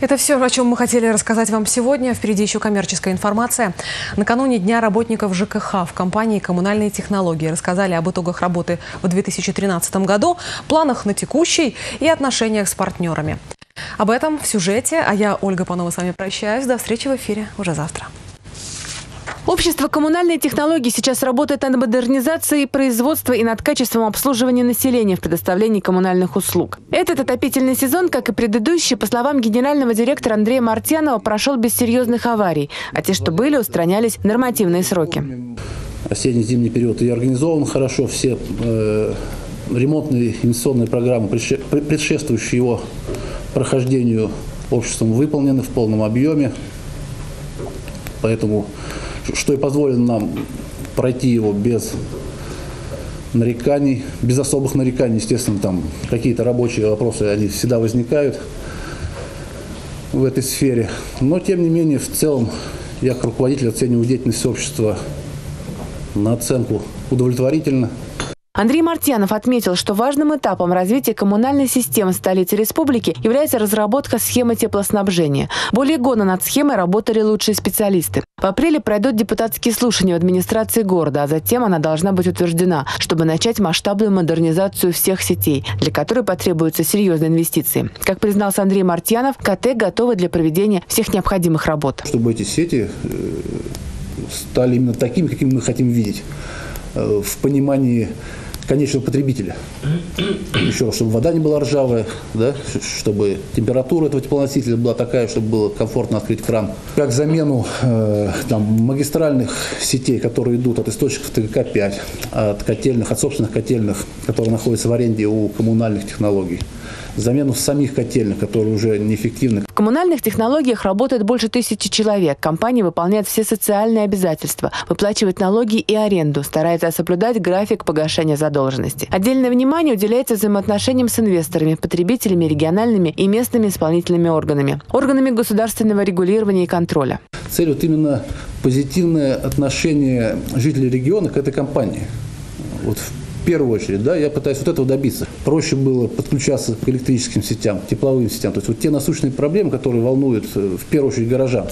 Это все, о чем мы хотели рассказать вам сегодня. Впереди еще коммерческая информация. Накануне Дня работников ЖКХ в компании «Коммунальные технологии» рассказали об итогах работы в 2013 году, планах на текущий и отношениях с партнерами. Об этом в сюжете, а я, Ольга Панова, с вами прощаюсь. До встречи в эфире уже завтра. Общество коммунальные технологии сейчас работает над модернизацией производства и над качеством обслуживания населения в предоставлении коммунальных услуг. Этот отопительный сезон, как и предыдущий, по словам генерального директора Андрея Мартьянова, прошел без серьезных аварий, а те, что были, устранялись в нормативные сроки. Осенне-зимний период и организован хорошо, все э, ремонтные инвестиционные программы, предшествующие его прохождению обществом, выполнены в полном объеме. Поэтому что и позволило нам пройти его без нареканий, без особых нареканий, естественно, там какие-то рабочие вопросы, они всегда возникают в этой сфере. Но, тем не менее, в целом, я как руководитель оцениваю деятельность общества на оценку удовлетворительно. Андрей Мартьянов отметил, что важным этапом развития коммунальной системы столицы республики является разработка схемы теплоснабжения. Более года над схемой работали лучшие специалисты. В апреле пройдут депутатские слушания в администрации города, а затем она должна быть утверждена, чтобы начать масштабную модернизацию всех сетей, для которой потребуются серьезные инвестиции. Как признался Андрей Мартьянов, КТ готовы для проведения всех необходимых работ. Чтобы эти сети э, стали именно такими, какими мы хотим видеть э, в понимании конечного потребителя. Еще чтобы вода не была ржавая, да, чтобы температура этого теплоносителя была такая, чтобы было комфортно открыть кран. Как замену э, там, магистральных сетей, которые идут от источников ТГК-5, от котельных, от собственных котельных, которые находятся в аренде у коммунальных технологий замену самих котельных, которые уже неэффективны. В коммунальных технологиях работает больше тысячи человек. Компания выполняет все социальные обязательства, выплачивает налоги и аренду, старается соблюдать график погашения задолженности. Отдельное внимание уделяется взаимоотношениям с инвесторами, потребителями, региональными и местными исполнительными органами, органами государственного регулирования и контроля. Цель вот именно позитивное отношение жителей региона к этой компании. Вот первую очередь, да, я пытаюсь вот этого добиться. Проще было подключаться к электрическим сетям, тепловым сетям. То есть вот те насущные проблемы, которые волнуют э, в первую очередь горожан.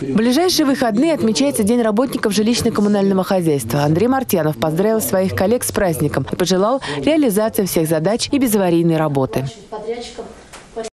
В ближайшие выходные отмечается День работников жилищно-коммунального хозяйства. Андрей Мартьянов поздравил своих коллег с праздником и пожелал реализации всех задач и безаварийной работы.